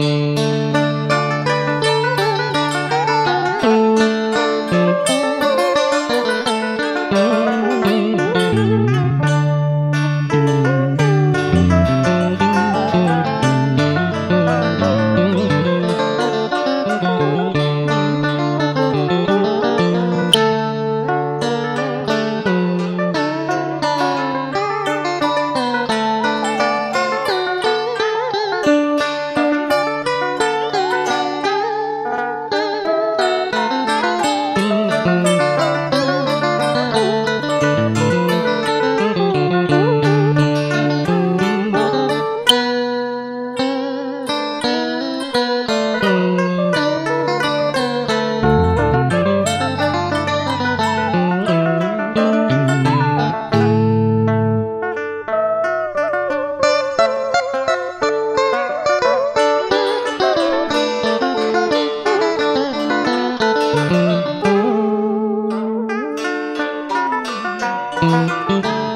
Música Música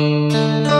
Música